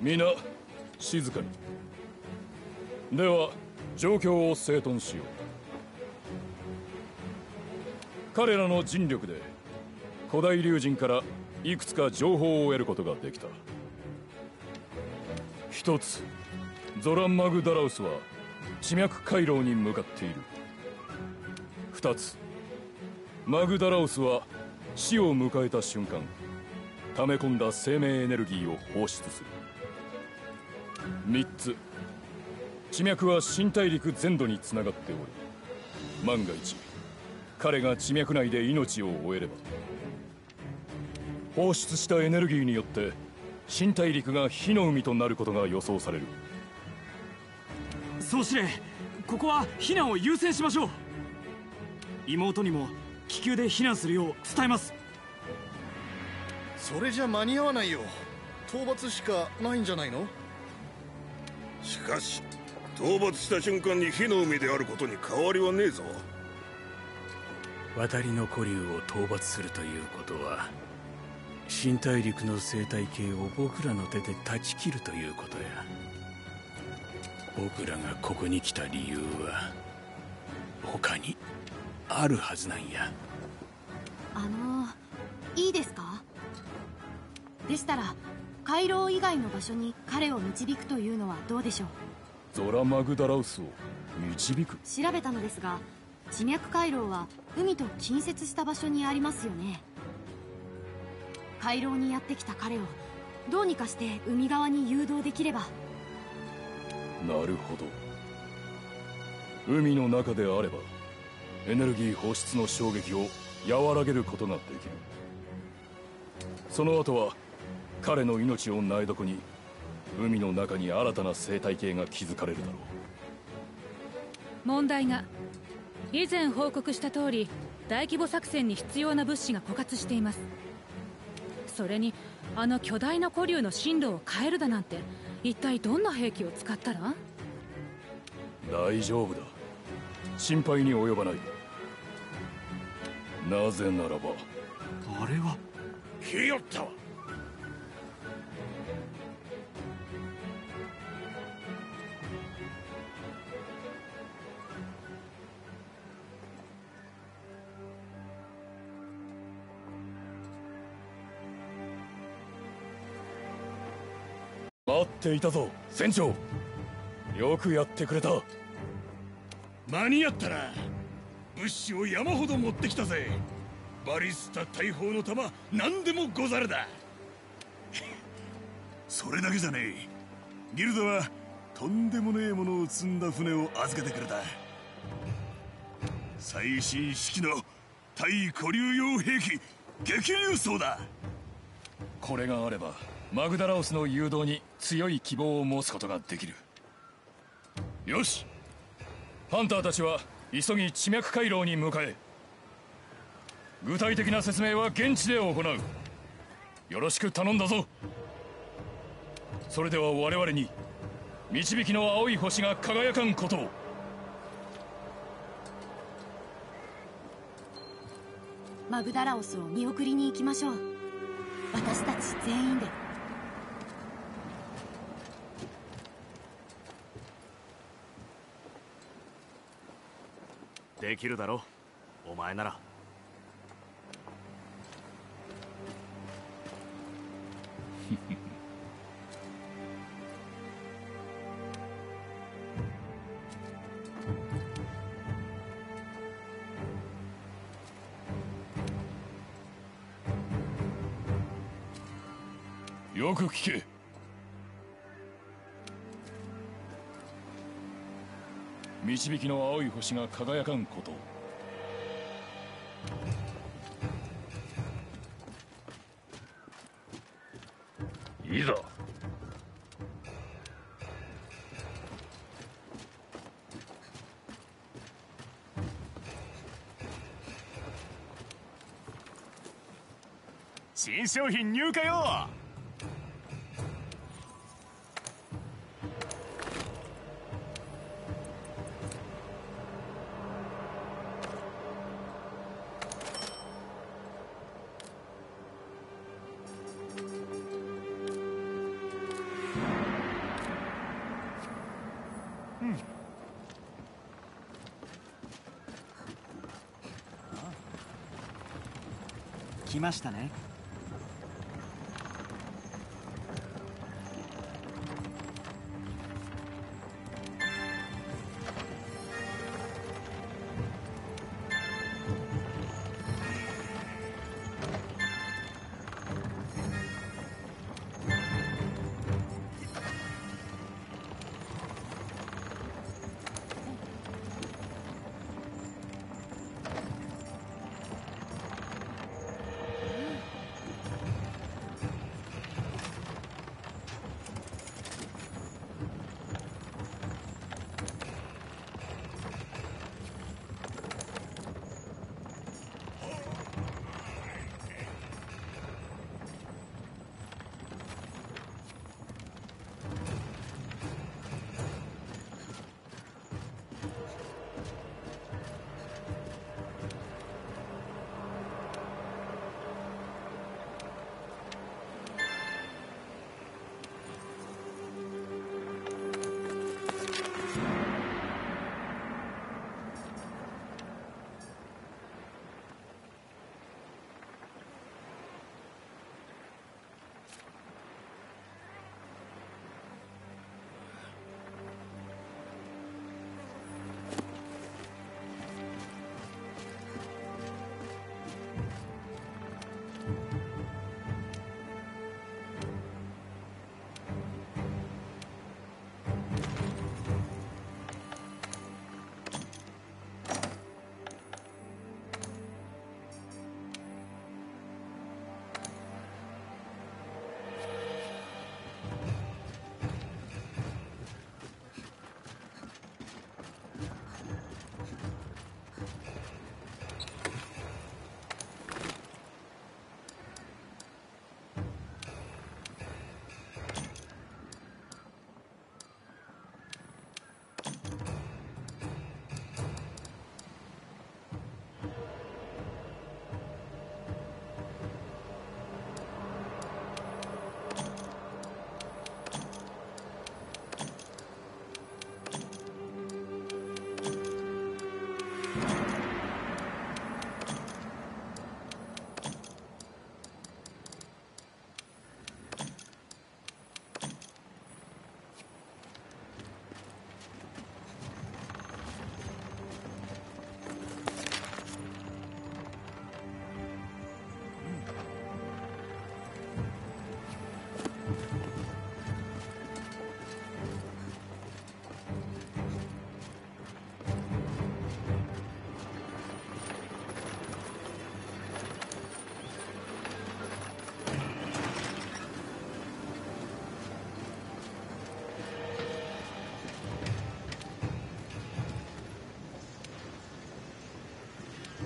皆静かに。では状況を整頓しよう。彼らの尽力で古代竜神からいくつか情報を得ることができた。一つゾランマグダラウスは地脈回廊に向かっている。二つマグダラウスは死を迎えた瞬間溜め込んだ生命エネルギーを放出する。3つ。地脈は新大陸全土につながっており万が一彼が地脈内で命を終えれば放出したエネルギーによって新大陸が火の海となることが予想される。総司令ここは避難を優先しましょう。妹にも気球で避難するよう伝えます。それじゃ間に合わないよ。討伐しかないんじゃないの？しかし討伐した瞬間に火の海であることに変わりはねえぞ。渡りの古竜を討伐するということは新大陸の生態系を僕らの手で断ち切るということや僕らがここに来た理由は他にあるはずなんや。あのいいですか？でしたら回廊以外の場所に彼を導くというのはどうでしょう？ゾラマグダラウスを導く。調べたのですが地脈回廊は海と近接した場所にありますよね。回廊にやってきた彼をどうにかして海側に誘導できれば？なるほど。海の中であればエネルギー放出の衝撃を和らげることができる。その後は彼の命を苗床に海の中に新たな生態系が築かれるだろう。問題が以前報告した通り大規模作戦に必要な物資が枯渇しています。それにあの巨大な古竜の進路を変えるだなんて一体どんな兵器を使ったら？大丈夫だ。心配に及ばない。なぜならばあれはひよったわ待っていたぞ船長。よくやってくれた。間に合ったな物資を山ほど持ってきたぜ。バリスタ大砲の弾何でもござるだ。それだけじゃねえ。ギルドはとんでもねえものを積んだ船を預けてくれた。最新式の対古流用兵器激流装だ。これがあればマグダラオスの誘導に強い希望を持つことができる。よし。ハンターたちは急ぎ地脈回廊に向かえ。具体的な説明は現地で行う。よろしく頼んだぞ。それでは我々に導きの青い星が輝かんことを。マグダラオスを見送りに行きましょう。私たち全員で。できるだろお前なら。よく聞け。導きの青い星が輝かんこと。をいざ。新商品入荷よ来ましたね。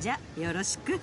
じゃよろしく。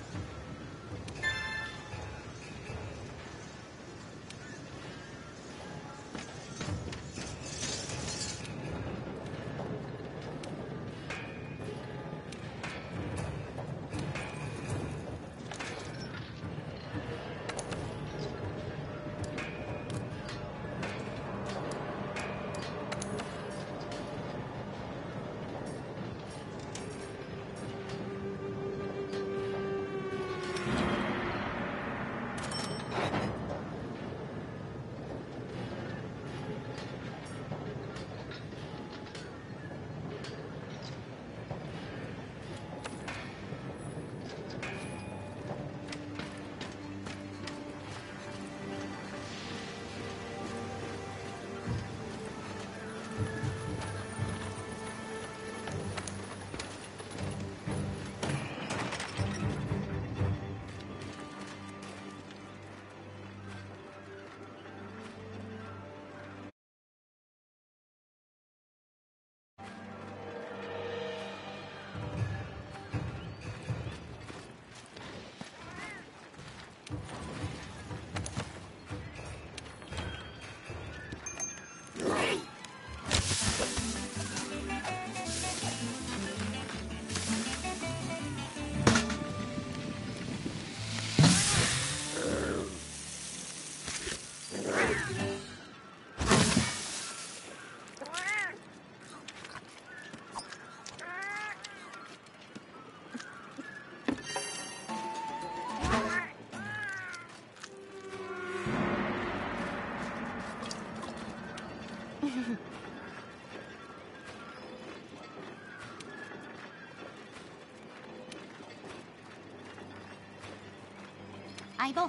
相棒。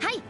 はい。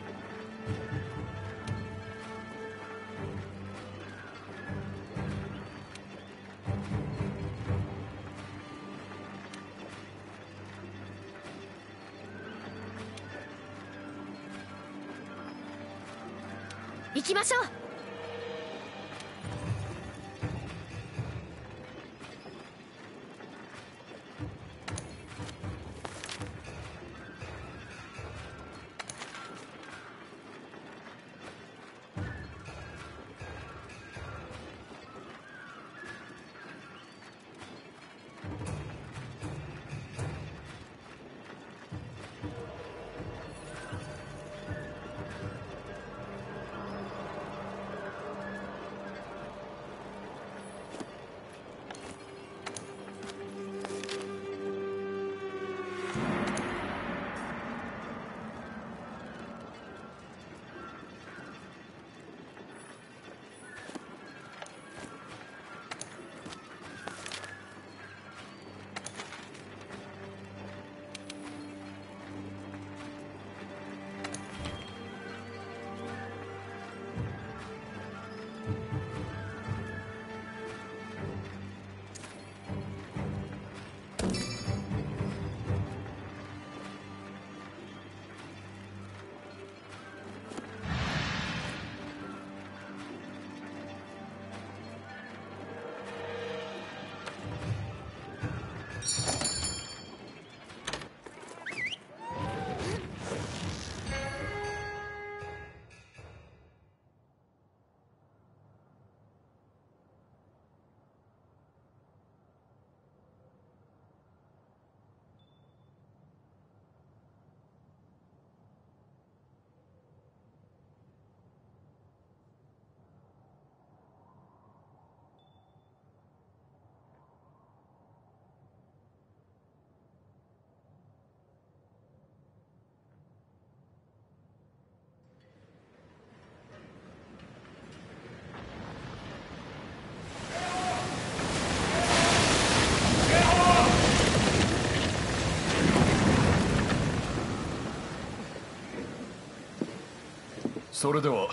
それでは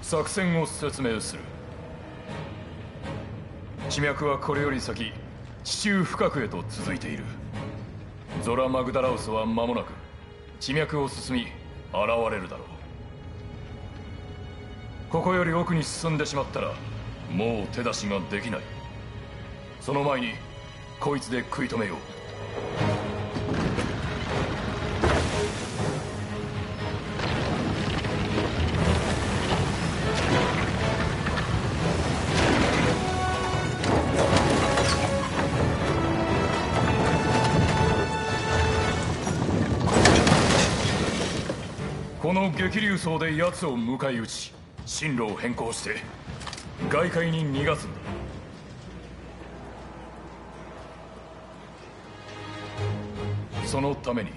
作戦を説明する。地脈はこれより先地中深くへと続いている。ゾラ・マグダラウスは間もなく地脈を進み現れるだろう。ここより奥に進んでしまったらもう手出しができない。その前にこいつで食い止めよう。激流層で奴を迎え撃ち進路を変更して外界に逃がすんだ。そのために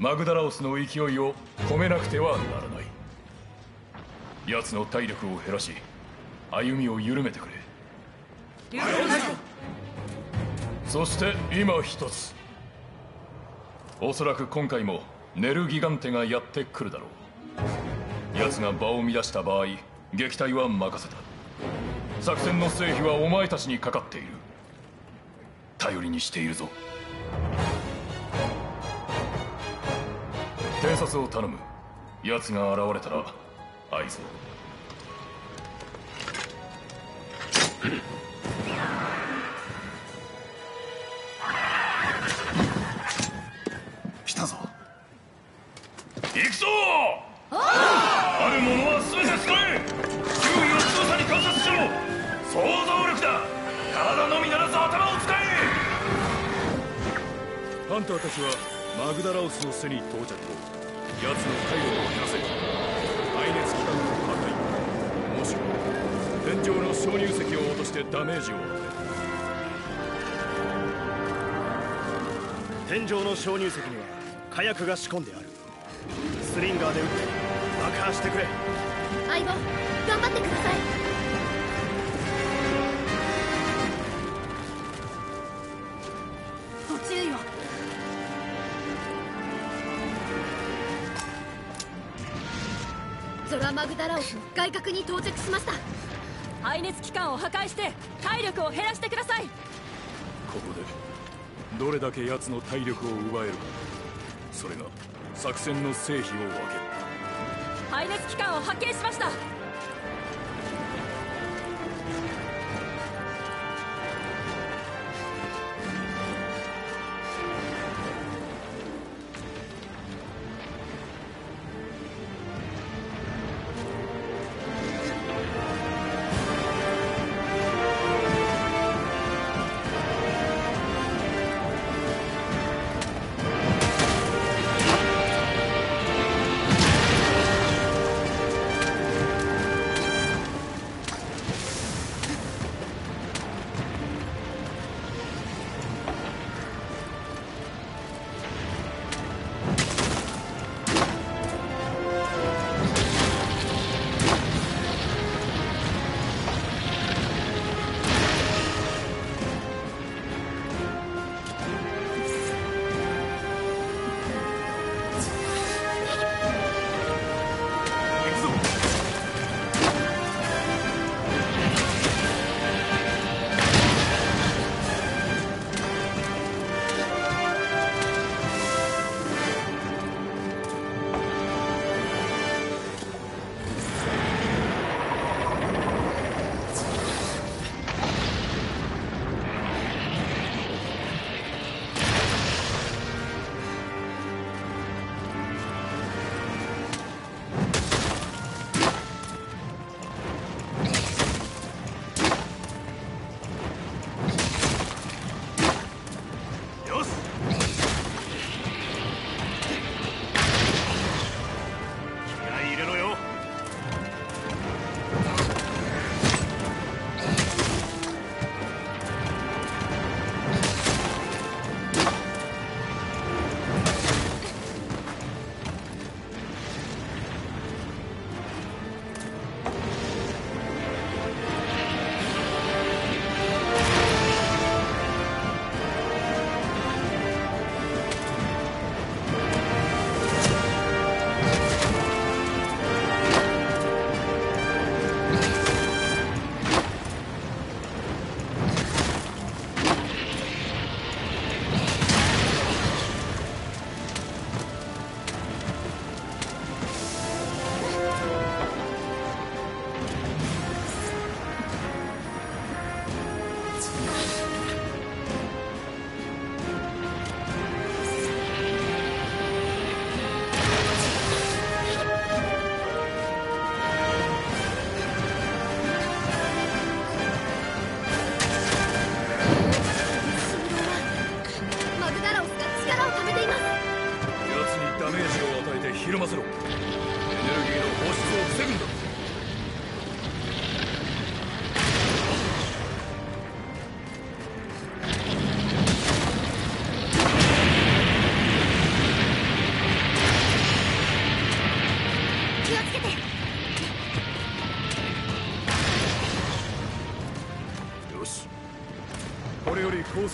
マグダラオスの勢いを止めなくてはならない。奴の体力を減らし歩みを緩めてくれ。そして今一つ。おそらく今回もネルギガンテがやってくるだろう。奴が場を乱した場合撃退は任せた。作戦の成否はお前たちにかかっている。頼りにしているぞ。偵察を頼む。奴が現れたら合図を。マグダラオスの背に到着後奴の回路を減らせ排熱機関を破壊。もしくは天井の鍾乳石を落としてダメージを。与える天井の鍾乳石には火薬が仕込んである。スリンガーで撃って爆破してくれ。相棒頑張ってください。ラ・マグダラオスの外角に到着しました。排熱機関を破壊して体力を減らしてください。ここでどれだけ奴の体力を奪えるか。それが作戦の成否を分ける。排熱機関を発見しました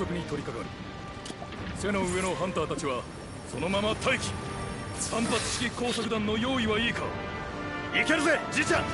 に取り掛かる背の上のハンターたちはそのまま待機。散発式高速弾の用意はいいか。いけるぜじいちゃん。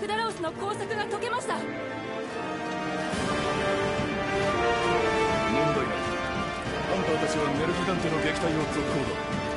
グダラオスの工作が解けました。問題ない。ハンターたちはネルフガンテの撃退を続行だ。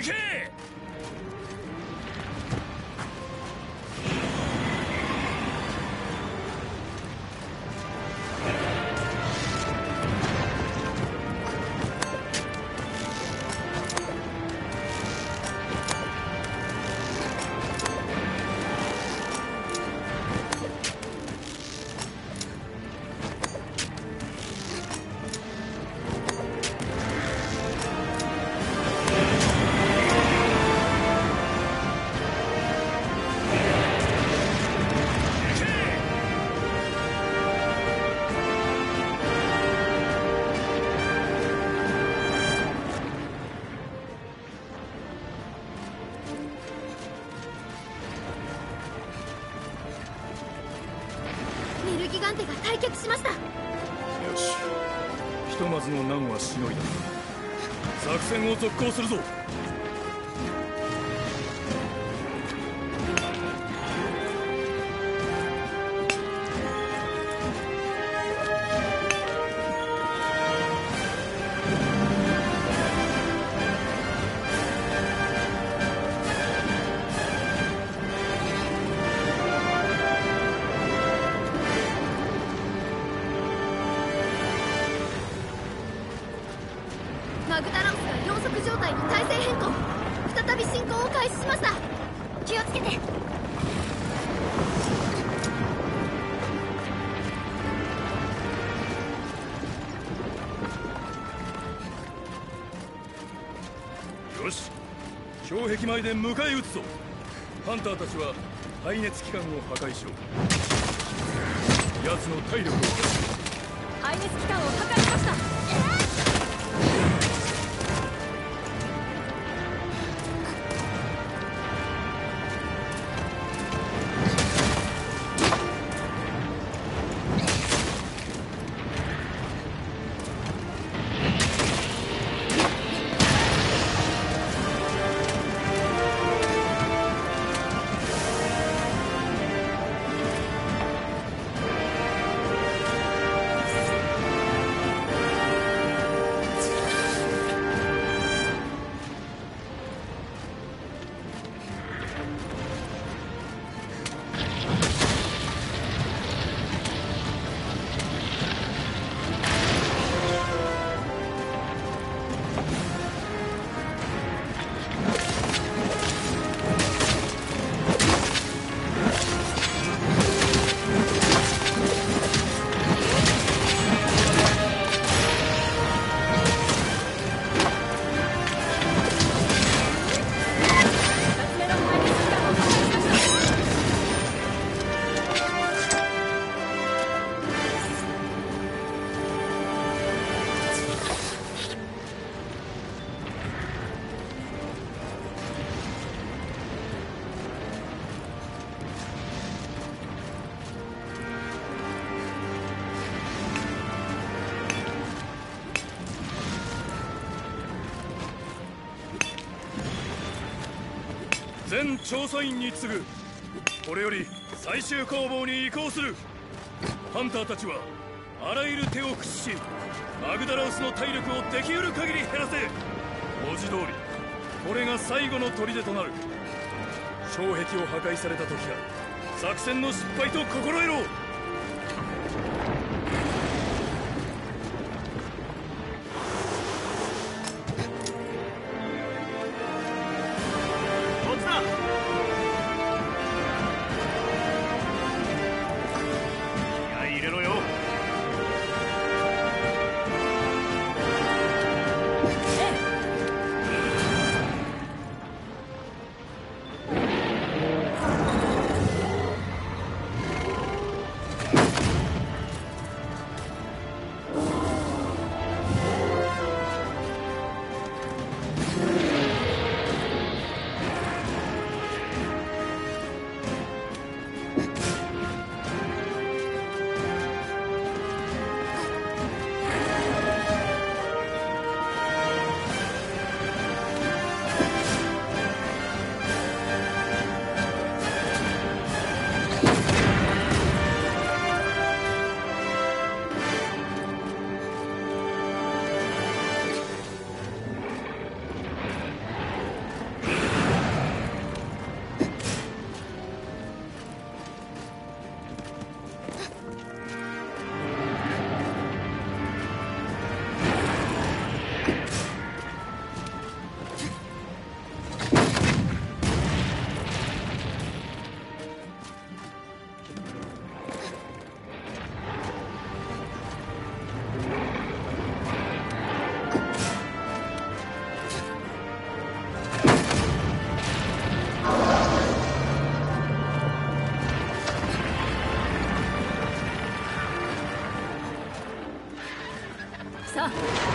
行続行するぞ。マグダラ変更再び進行を開始しました。気をつけて。よし。障壁前で迎え撃つぞ。ハンターたちは排熱機関を破壊しろ。奴の体力を。排熱機関を破壊しました。マグ全調査員に次ぐ。これより最終攻防に移行する。ハンターたちはあらゆる手を駆使しマグダラウスの体力をできうる限り減らせ。文字通りこれが最後の砦となる。障壁を破壊された時は作戦の失敗と心得ろ。Huh.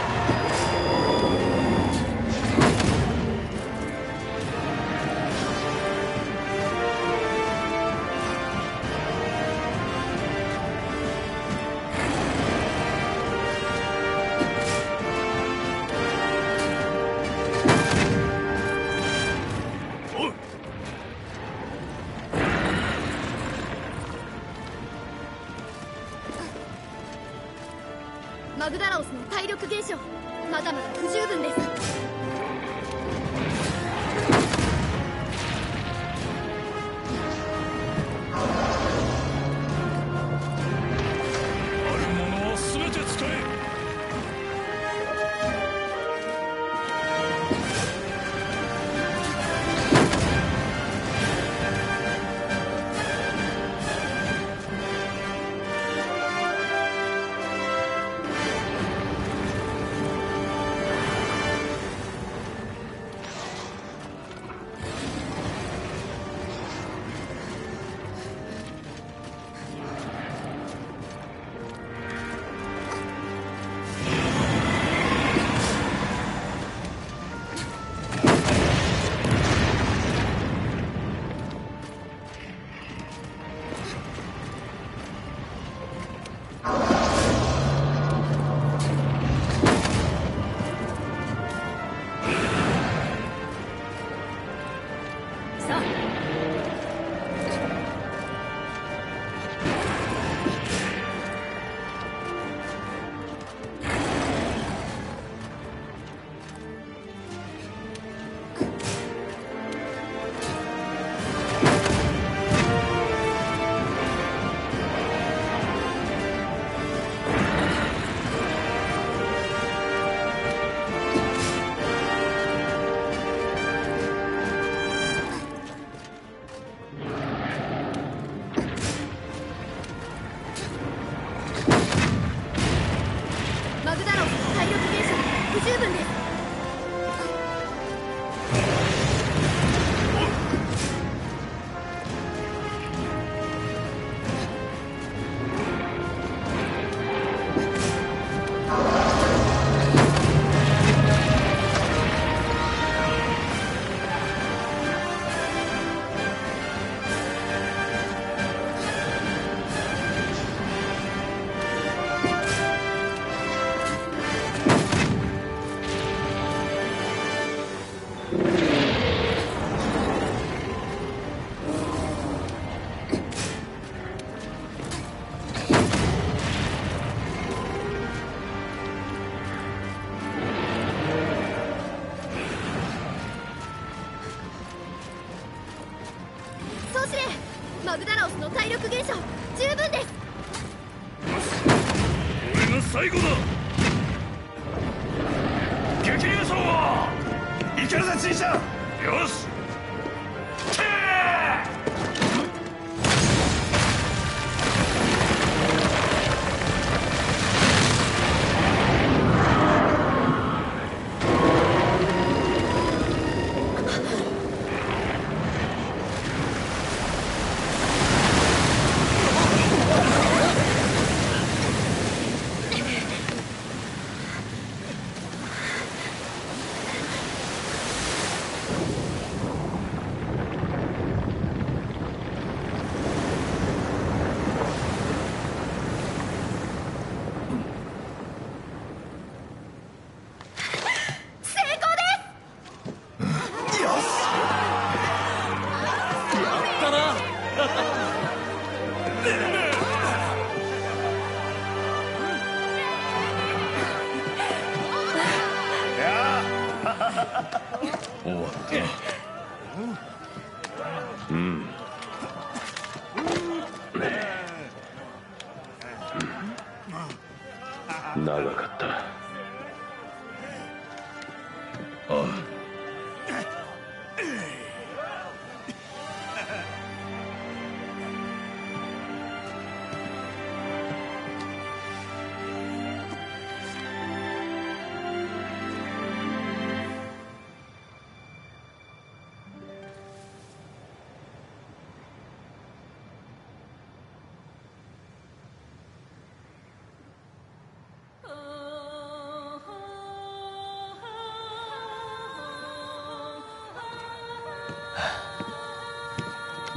めだめ!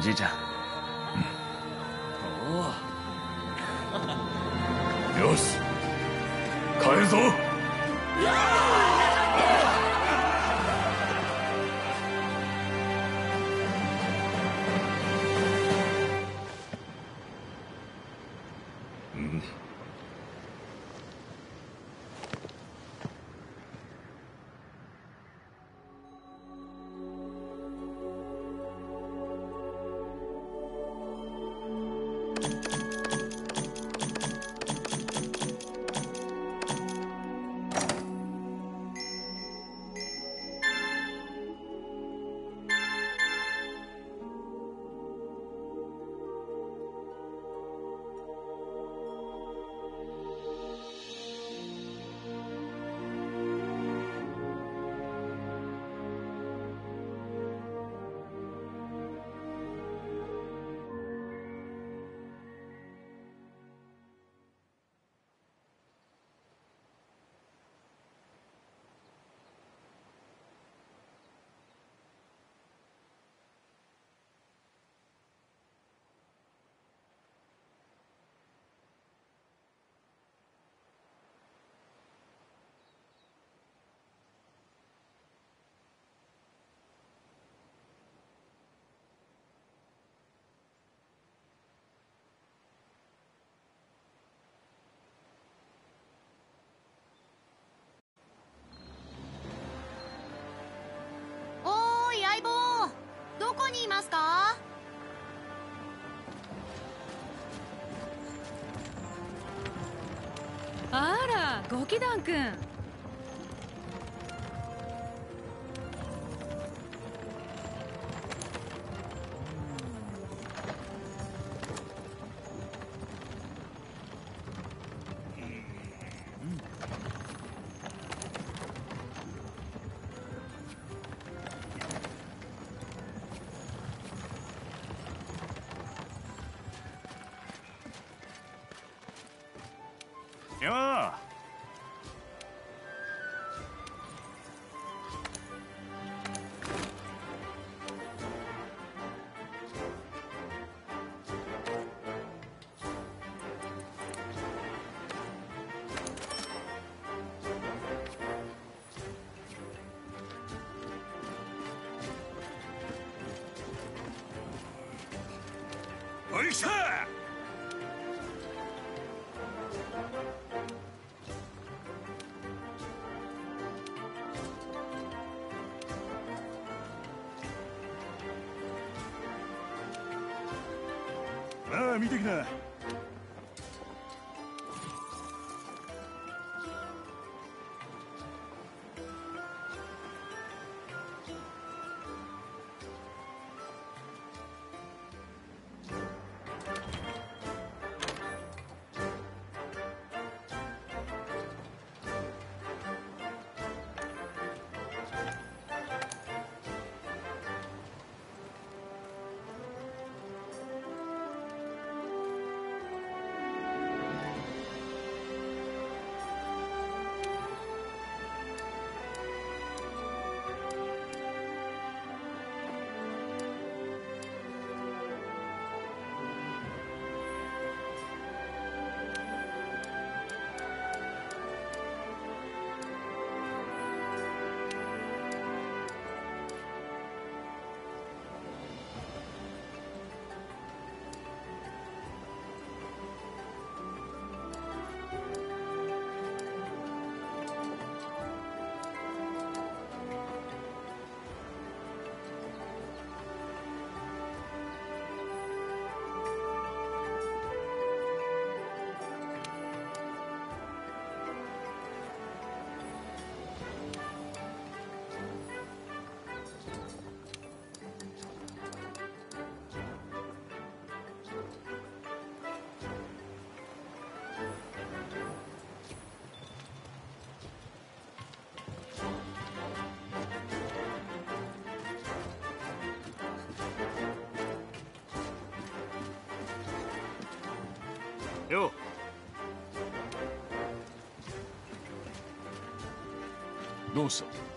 学长。ますか？あらご祈団くん。よ。どうした？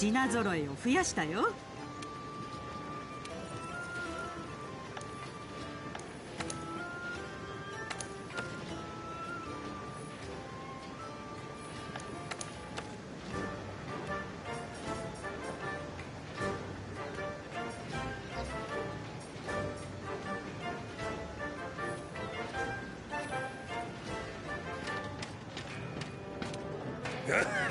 品揃えを増やしたよ。